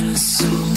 just sold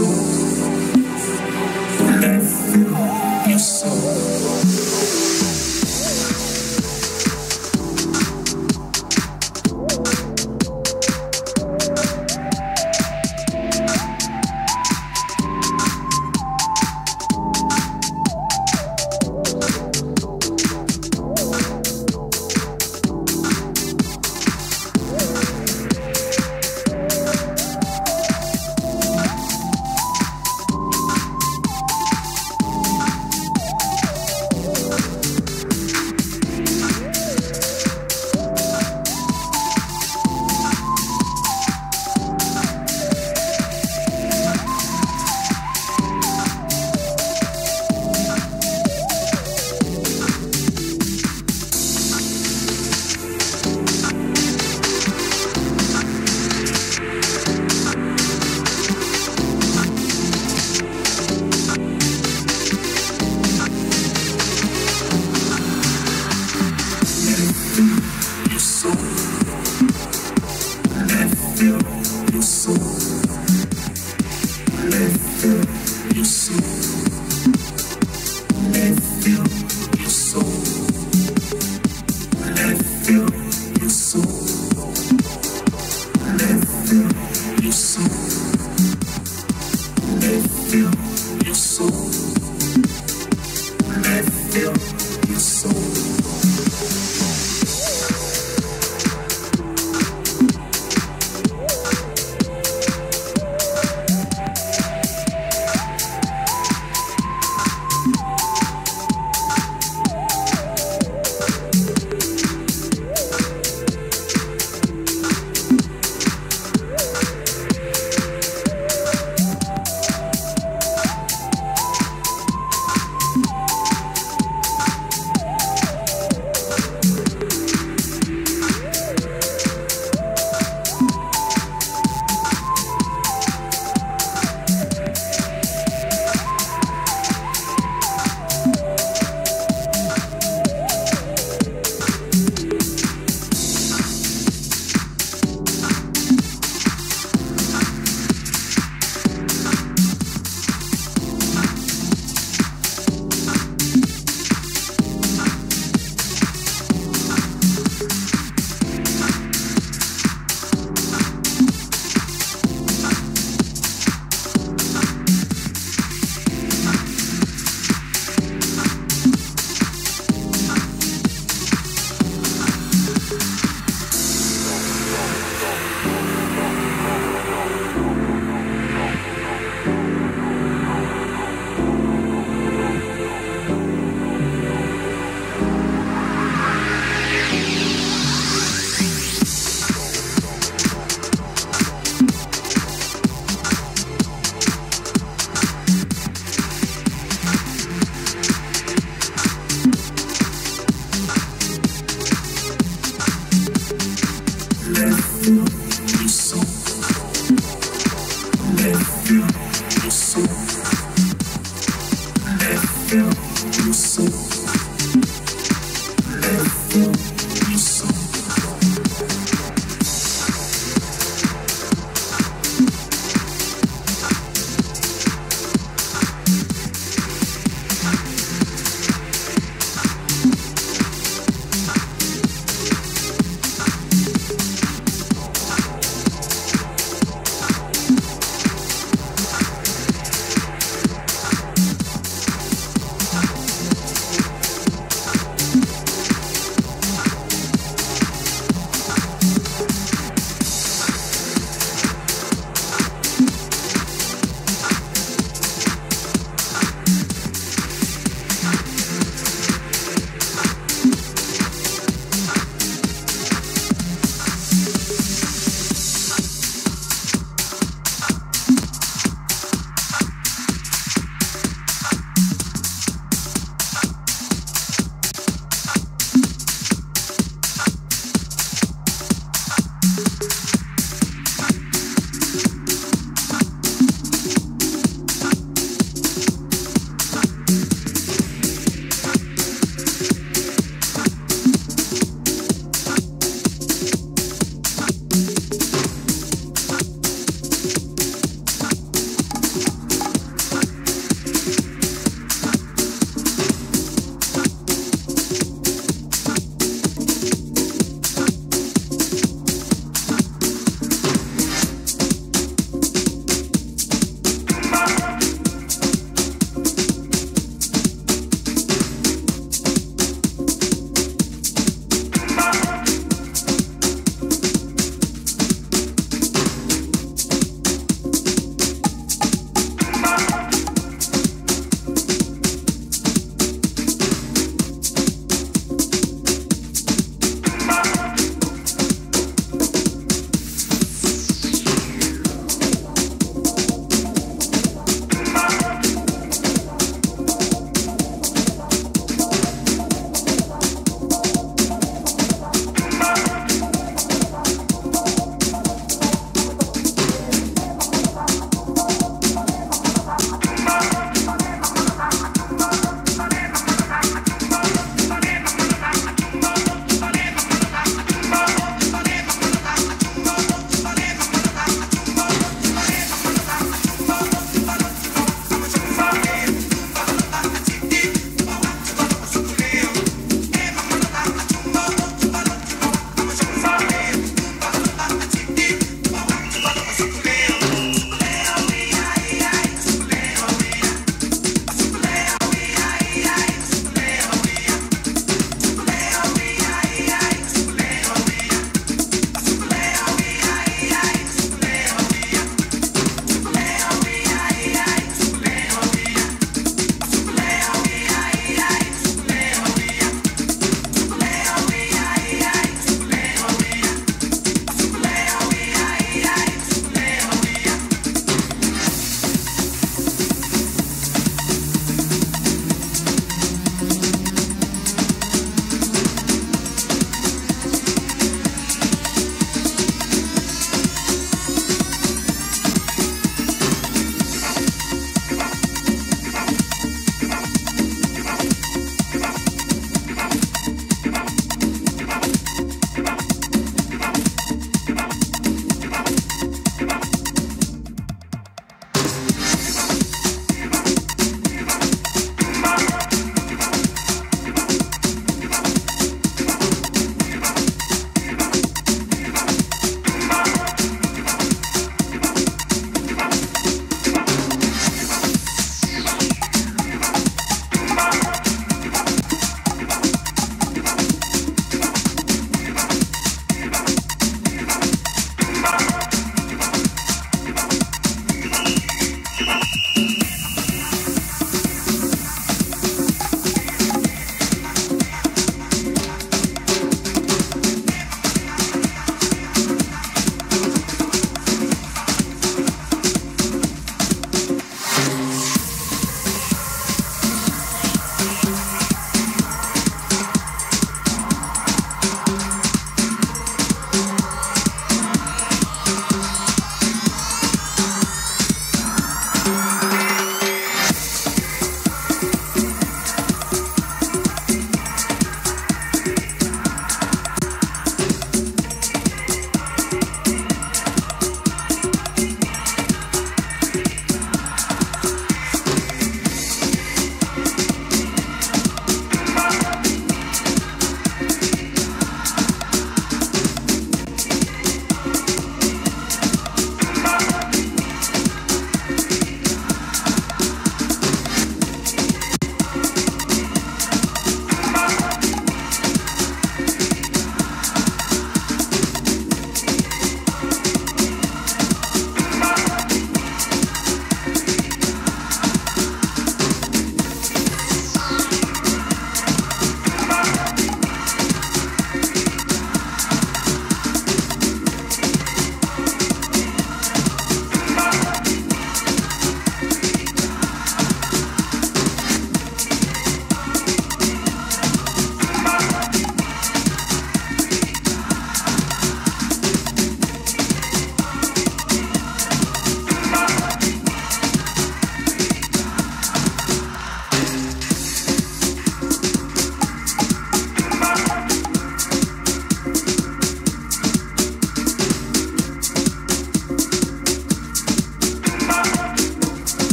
soul. Left your soul.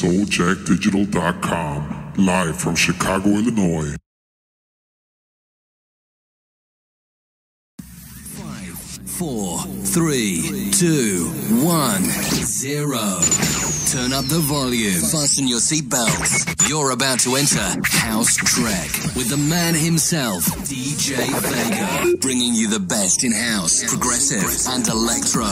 SoulJackDigital.com, live from Chicago, Illinois. Five, four, three, two, one, zero. Turn up the volume. Fasten your seatbelts. You're about to enter House Trek with the man himself, DJ Vega, bringing you the best in house, progressive, and electro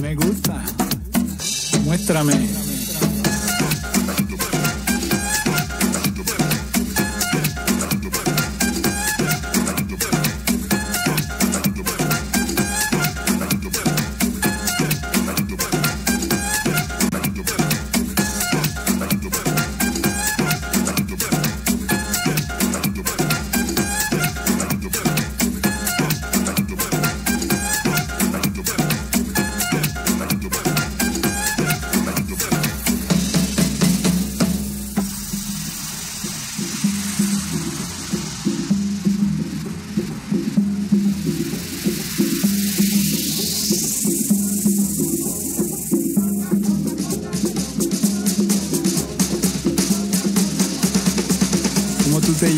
me gusta. Muéstrame.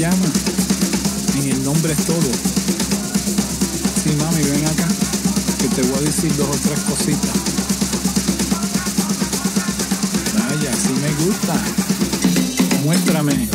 llama. En el nombre todo. Sí, mami, ven acá, que te voy a decir dos o tres cositas. Vaya, si me gusta. Muéstrame.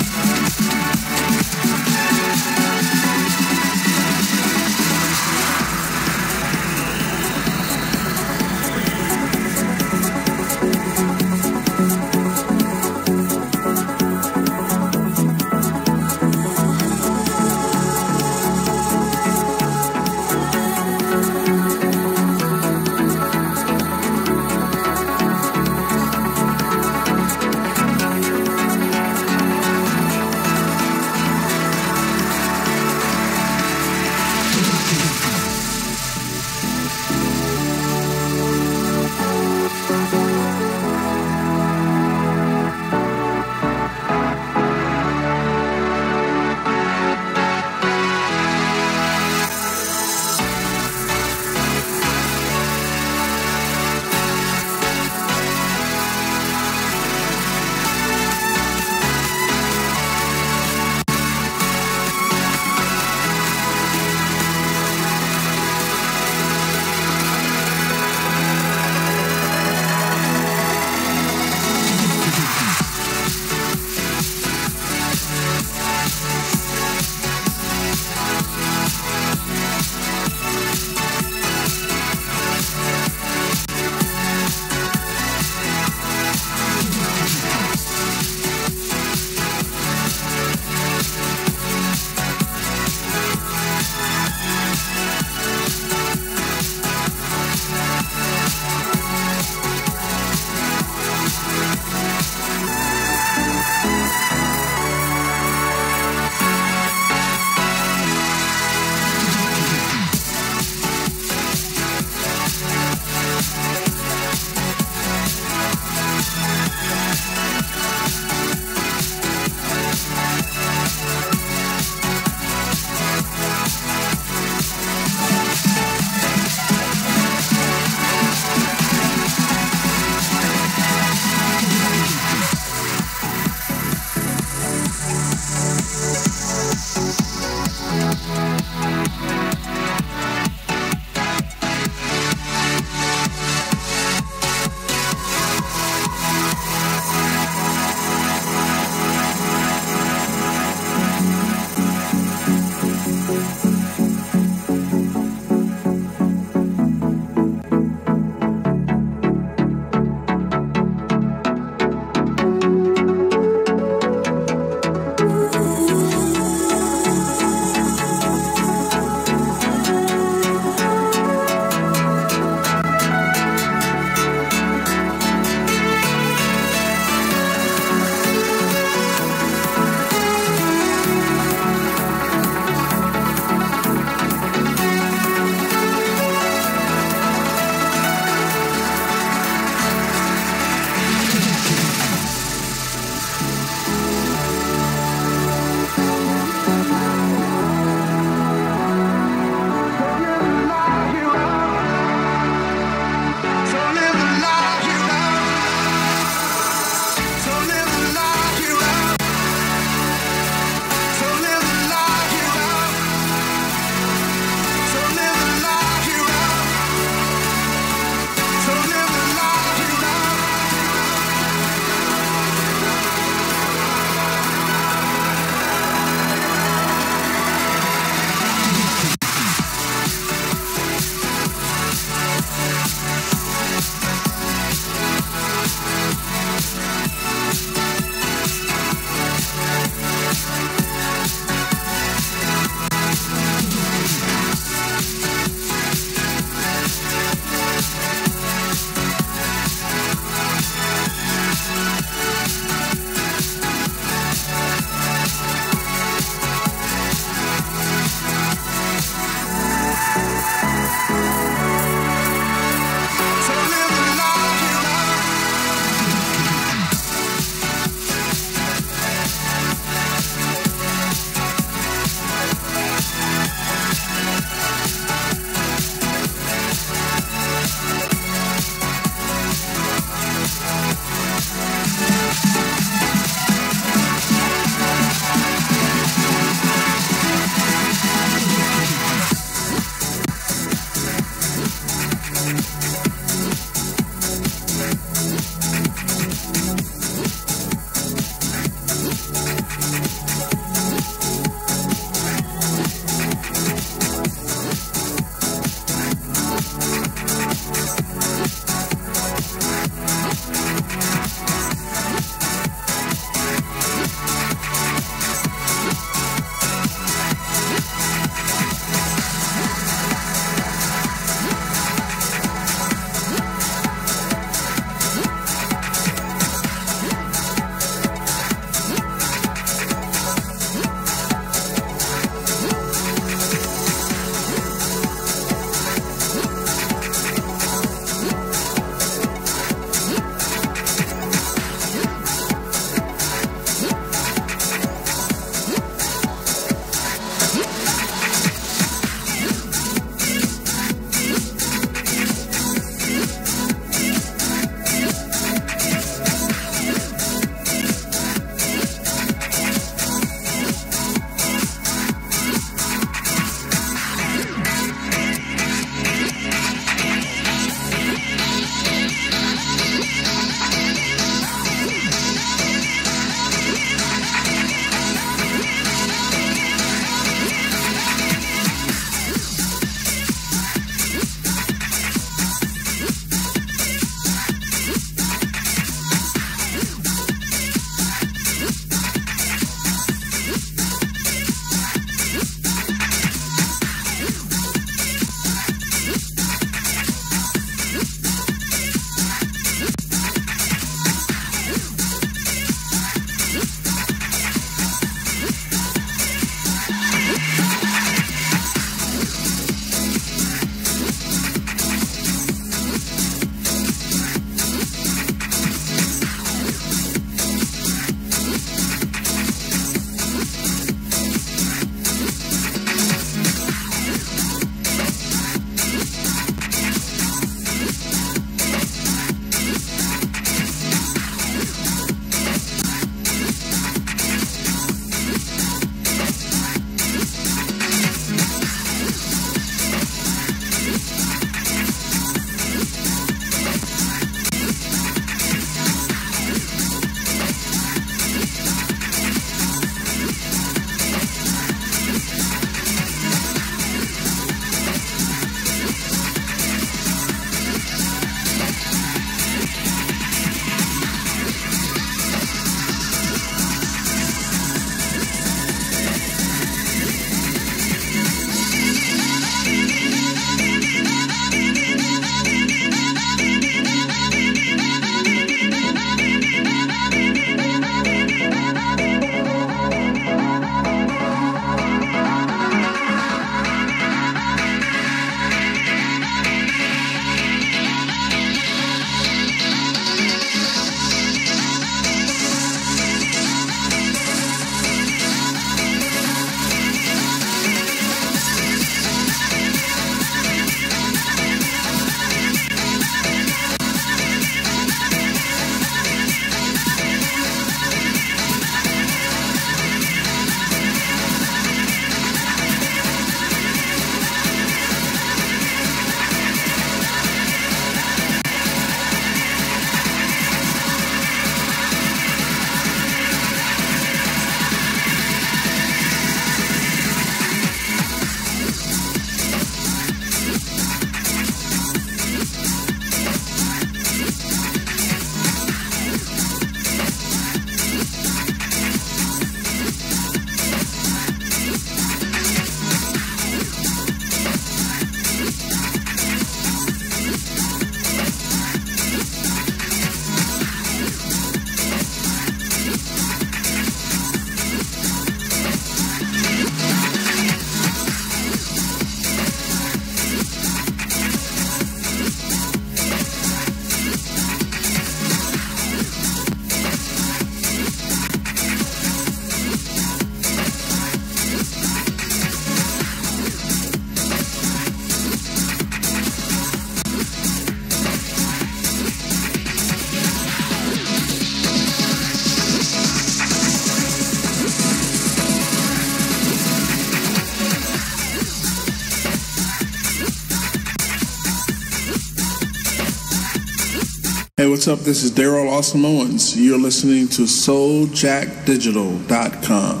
Hey, what's up? This is Daryl Awesome Owens. You're listening to SoulJackDigital.com.